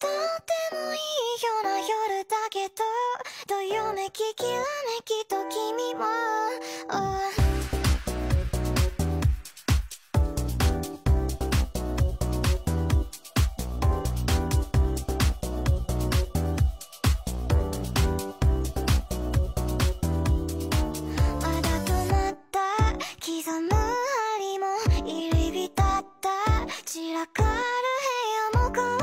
とってもいいよな夜だけどどよめききらめきと君も、oh 散らかる部屋も